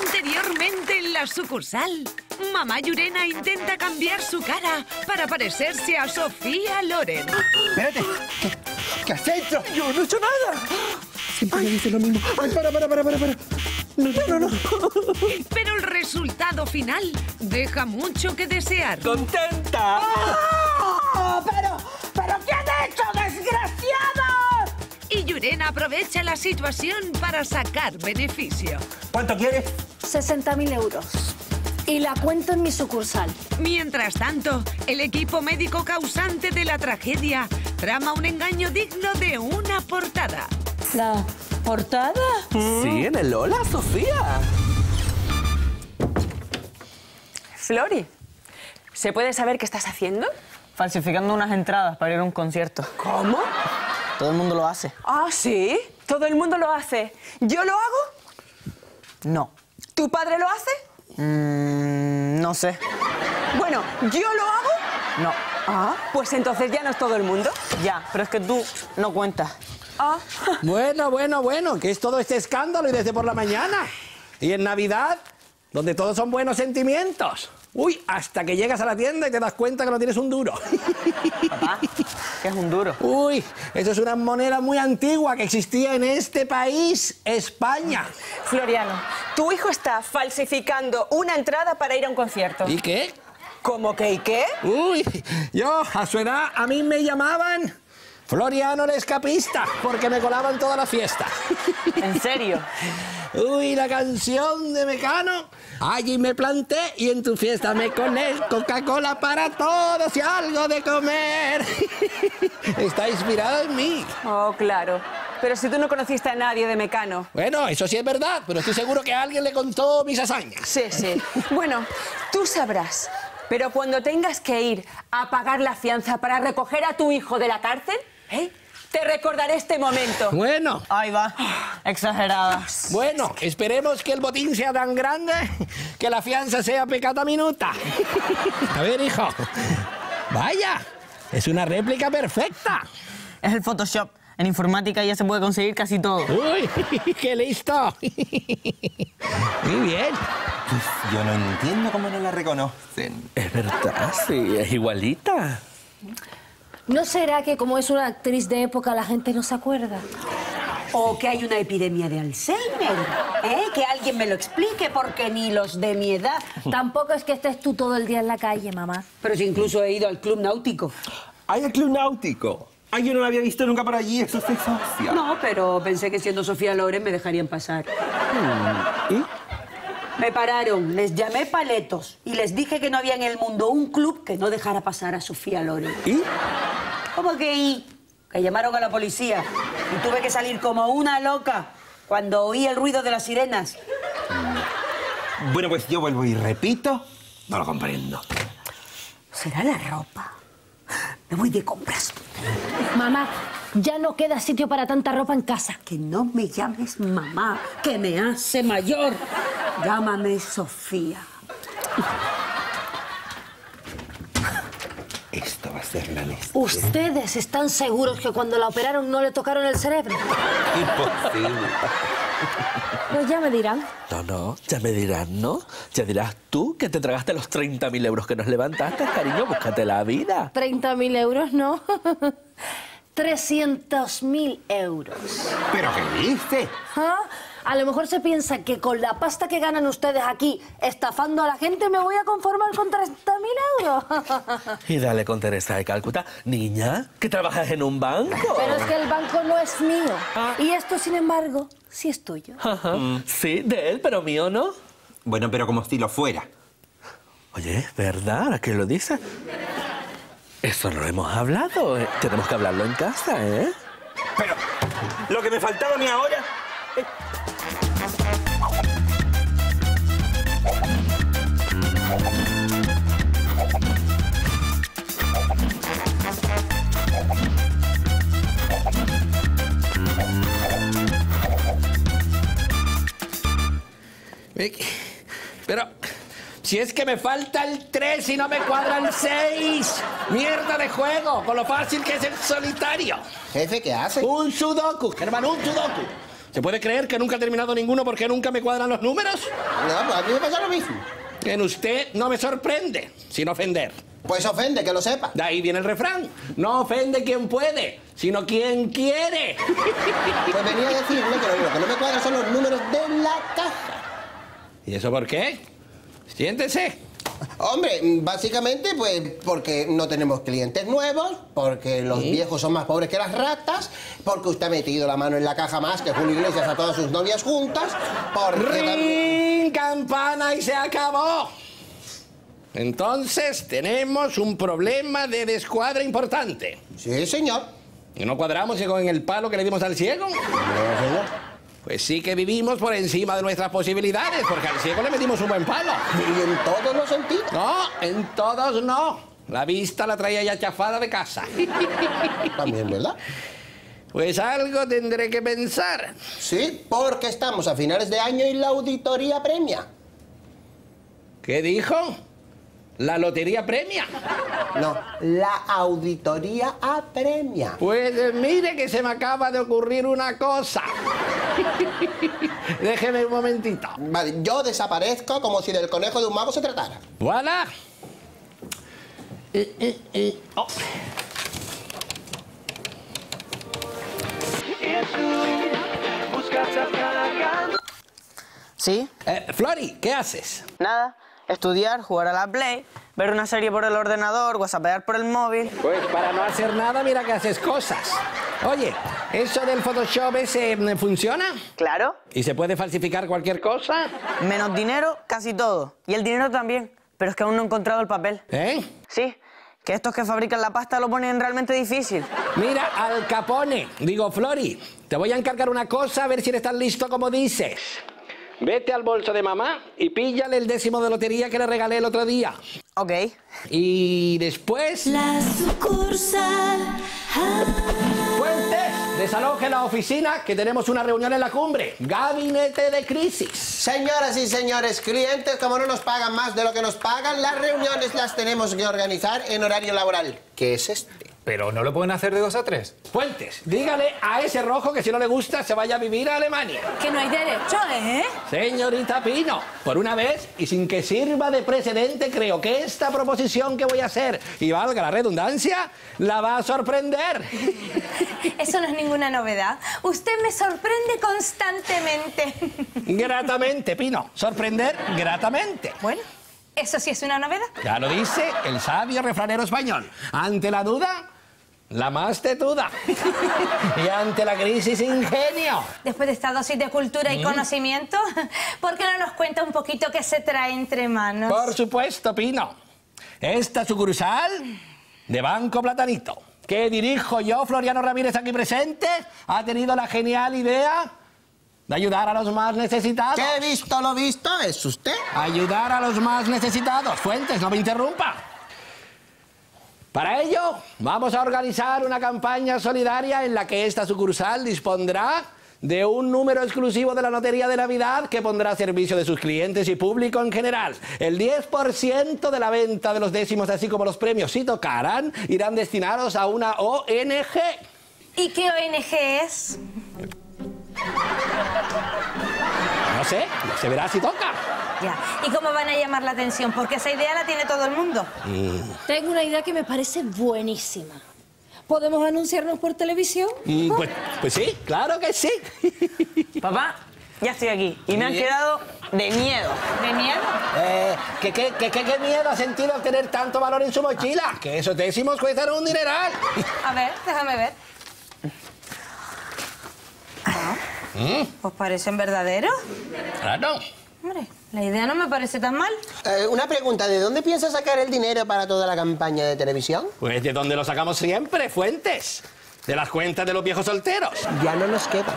Anteriormente en la sucursal, mamá Yurena intenta cambiar su cara para parecerse a Sofía Loren. Espérate, ¿qué, qué has hecho? Yo no he hecho nada. Siempre me dice lo mismo. Ay, para, para, para, para, para. No, no, no. Pero el resultado final deja mucho que desear. ¡Contenta! ¡Oh, pero, pero qué has hecho, desgraciado! Y Yurena aprovecha la situación para sacar beneficio. ¿Cuánto quieres? 60.000 euros. Y la cuento en mi sucursal. Mientras tanto, el equipo médico causante de la tragedia trama un engaño digno de una portada. ¿La portada? Sí, en el Lola, Sofía. Flori, ¿se puede saber qué estás haciendo? Falsificando unas entradas para ir a un concierto. ¿Cómo? Todo el mundo lo hace. Ah, sí. Todo el mundo lo hace. ¿Yo lo hago? No. ¿Tu padre lo hace? Mm, no sé. Bueno, ¿yo lo hago? No. Ah, pues entonces ya no es todo el mundo. Ya, pero es que tú no cuentas. Ah, Bueno, bueno, bueno, que es todo este escándalo y desde por la mañana. Y en Navidad, donde todos son buenos sentimientos. Uy, hasta que llegas a la tienda y te das cuenta que no tienes un duro. Papá, que es un duro. Uy, eso es una moneda muy antigua que existía en este país, España. Floriano, tu hijo está falsificando una entrada para ir a un concierto. ¿Y qué? ¿Cómo que y qué? Uy, yo a su edad a mí me llamaban Floriano el escapista, porque me colaban toda la fiesta. ¿En serio? Uy, la canción de Mecano. Allí me planté y en tu fiesta me colé. Coca-Cola para todos y algo de comer. Está inspirada en mí. Oh, claro. Pero si tú no conociste a nadie de Mecano. Bueno, eso sí es verdad, pero estoy seguro que alguien le contó mis hazañas. Sí, sí. Bueno, tú sabrás. Pero cuando tengas que ir a pagar la fianza para recoger a tu hijo de la cárcel, ¿eh? te recordaré este momento. Bueno, Ahí va. Exagerada. bueno, esperemos que el botín sea tan grande que la fianza sea pecata minuta. A ver, hijo. Vaya, es una réplica perfecta. Es el Photoshop. En informática ya se puede conseguir casi todo. Uy, qué listo. Muy bien. Yo no entiendo cómo no la reconocen. Es verdad, sí, es igualita. ¿No será que como es una actriz de época la gente no se acuerda? O que hay una epidemia de Alzheimer. ¿eh? Que alguien me lo explique, porque ni los de mi edad. Tampoco es que estés tú todo el día en la calle, mamá. Pero si incluso he ido al club náutico. ¡Ay, el club náutico! ¡Ay, yo no la había visto nunca por allí! ¡Eso soy socia! No, pero pensé que siendo Sofía Loren me dejarían pasar. ¿Y? Me pararon, les llamé paletos y les dije que no había en el mundo un club que no dejara pasar a Sofía Loren. ¿Y? ¿Cómo que y? Que llamaron a la policía y tuve que salir como una loca cuando oí el ruido de las sirenas. Bueno, pues yo vuelvo y repito, no lo comprendo. ¿Será la ropa? Me voy de compras. Mamá, ya no queda sitio para tanta ropa en casa. Que no me llames mamá, que me hace mayor. Llámame Sofía. La. ¿Ustedes están seguros que cuando la operaron no le tocaron el cerebro? Imposible. Pues ya me dirán. No, no, ya me dirán, ¿no? Ya dirás tú que te tragaste los 30.000 euros que nos levantaste, cariño, búscate la vida. 30.000 euros, no. 300.000 euros. ¿Pero qué dice? ¿Ah? A lo mejor se piensa que con la pasta que ganan ustedes aquí estafando a la gente me voy a conformar con 30.000 euros. Y dale con Teresa de Calcuta. Niña, que trabajas en un banco. Pero es que el banco no es mío. Y esto, sin embargo, sí es tuyo. Ajá. Sí, de él, pero mío no. Bueno, pero como si lo fuera. Oye, ¿es verdad? ¿A qué lo dices? Eso no lo hemos hablado. eh. Tenemos que hablarlo en casa, ¿eh? Pero, lo que me faltaba a mí ahora... Pero, si es que me falta el 3 y no me cuadra el 6. Mierda de juego, con lo fácil que es el solitario. Jefe, ¿qué hace? Un sudoku, hermano, un sudoku. ¿Se puede creer que nunca he terminado ninguno porque nunca me cuadran los números? No, pues a mí me pasa lo mismo. En usted no me sorprende, sin ofender. Pues ofende, que lo sepa. De ahí viene el refrán. No ofende quien puede, sino quien quiere. Pues venía a decirle que lo único que no me cuadran son los números de la caja. ¿Y eso por qué? Siéntese. Hombre, básicamente, pues porque no tenemos clientes nuevos, porque los viejos son más pobres que las ratas, porque usted ha metido la mano en la caja más que Julio Iglesias a todas sus novias juntas, porque. ¡Ring! ¡Campana! Y se acabó. Entonces tenemos un problema de descuadre importante. Sí, señor. ¿Y no cuadramos con el palo que le dimos al ciego? No, señor. Pues sí que vivimos por encima de nuestras posibilidades, porque al ciego le metimos un buen palo. Y en todos los sentidos. No, en todos no. La vista la traía ya chafada de casa. También, ¿verdad? Pues algo tendré que pensar. Sí, porque estamos a finales de año y la auditoría premia. ¿Qué dijo? ¿La lotería premia? No, la auditoría apremia. Pues mire que se me acaba de ocurrir una cosa. Déjeme un momentito. Vale, yo desaparezco como si del conejo de un mago se tratara. Voilà. Eh, eh, eh, oh. ¿Sí? Eh, Flori, ¿qué haces? Nada. Estudiar, jugar a la Play, ver una serie por el ordenador, whatsappear por el móvil. Pues para no hacer nada, mira que haces cosas. Oye, ¿eso del Photoshop ese mm, funciona? Claro. ¿Y se puede falsificar cualquier cosa? Menos dinero, casi todo. Y el dinero también. Pero es que aún no he encontrado el papel. ¿Eh? Sí, que estos que fabrican la pasta lo ponen realmente difícil. Mira, Al Capone, digo, Flori, te voy a encargar una cosa a ver si eres tan listo como dices. Vete al bolso de mamá y píllale el décimo de lotería que le regalé el otro día. Ok. Y después... La sucursal. Fuentes, desaloje la oficina que tenemos una reunión en la cumbre. Gabinete de crisis. Señoras y señores clientes, como no nos pagan más de lo que nos pagan, las reuniones las tenemos que organizar en horario laboral. ¿Qué es este? Pero no lo pueden hacer de dos a tres. Fuentes, dígale a ese rojo que si no le gusta se vaya a vivir a Alemania. Que no hay derecho, ¿eh? Señorita Pino, por una vez y sin que sirva de precedente, creo que esta proposición que voy a hacer, y valga la redundancia, la va a sorprender. Eso no es ninguna novedad. Usted me sorprende constantemente. Gratamente, Pino. Sorprender gratamente. Bueno, eso sí es una novedad. Ya lo dice el sabio refranero español. Ante la duda, la más tetuda. y ante la crisis, ingenio. Después de esta dosis de cultura y conocimiento, ¿por qué no nos cuenta un poquito qué se trae entre manos? Por supuesto, Pino. Esta sucursal de Banco Platanito, que dirijo yo, Floriano Ramírez, aquí presente, ha tenido la genial idea de ayudar a los más necesitados. ¿Qué he visto lo visto? ¿Es usted? Ayudar a los más necesitados. Fuentes, no me interrumpa. Para ello, vamos a organizar una campaña solidaria en la que esta sucursal dispondrá de un número exclusivo de la Lotería de Navidad que pondrá a servicio de sus clientes y público en general. El 10% de la venta de los décimos, así como los premios, si tocaran, irán destinados a una ONG. ¿Y qué ONG es? No sé, se verá si toca. Ya. ¿Y cómo van a llamar la atención? Porque esa idea la tiene todo el mundo. Tengo una idea que me parece buenísima. ¿Podemos anunciarnos por televisión? Mm, pues, pues sí, claro que sí. Papá, ya estoy aquí. Y me han quedado de miedo. ¿De miedo? Eh, ¿qué, qué, qué, qué- qué miedo ha sentido al tener tanto valor en su mochila? Que esos décimos cuestan un dineral. A ver, déjame ver. Mm, Pues parecen verdaderos. claro. Hombre, la idea no me parece tan mal. Eh, una pregunta, ¿de dónde piensa sacar el dinero para toda la campaña de televisión? Pues de donde lo sacamos siempre, fuentes. De las cuentas de los viejos solteros. Ya no nos quedan.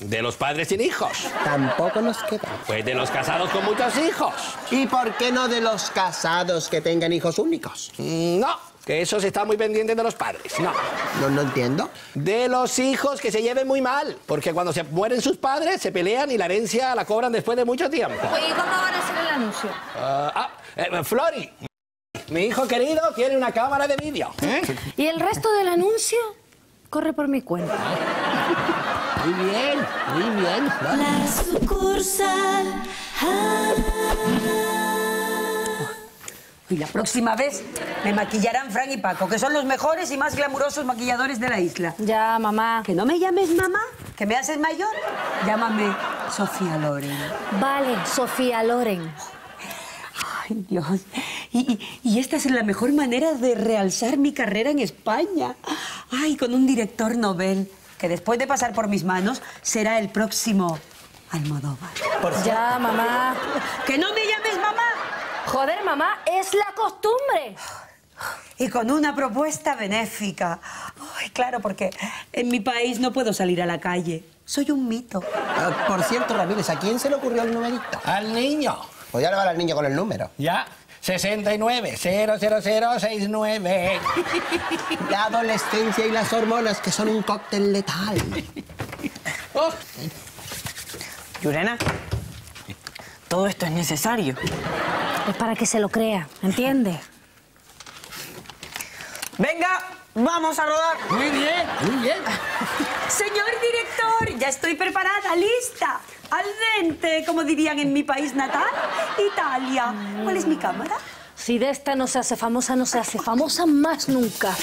De los padres sin hijos. Tampoco nos quedan. Pues de los casados con muchos hijos. ¿Y por qué no de los casados que tengan hijos únicos? No, que esos están muy pendientes de los padres. No. No, no entiendo. De los hijos que se lleven muy mal. Porque cuando se mueren sus padres, se pelean y la herencia la cobran después de mucho tiempo. ¿y cómo van a hacer el anuncio? Ah, ah, eh, Flori, mi hijo querido tiene una cámara de vídeo. ¿eh? Y el resto del anuncio corre por mi cuenta. Muy bien, muy bien. La sucursal. Y la próxima vez me maquillarán Fran y Paco, que son los mejores y más glamurosos maquilladores de la isla. Ya, mamá. Que no me llames mamá, que me haces mayor. Llámame Sofía Loren. Vale, Sofía Loren. Ay, Dios. Y, y- y esta es la mejor manera de realzar mi carrera en España. Ay, con un director novel que después de pasar por mis manos será el próximo Almodóvar. Ya, mamá. ¡Que no me llames mamá! Joder, mamá, es la costumbre. Y con una propuesta benéfica. Ay, claro, porque en mi país no puedo salir a la calle. Soy un mito. Ah, por cierto, Ramírez, ¿a quién se le ocurrió el numerito? Al niño. Pues ya le va al niño con el número. Ya. 69 00069. La adolescencia y las hormonas, que son un cóctel letal. Oh, Yurena, todo esto es necesario. Es para que se lo crea, ¿entiendes? Venga, vamos a rodar. muy bien, muy bien. Señor director, ya estoy preparada, lista. Al dente, como dirían en mi país natal, Italia. ¿Cuál es mi cámara? Si de esta no se hace famosa, no se hace famosa más nunca.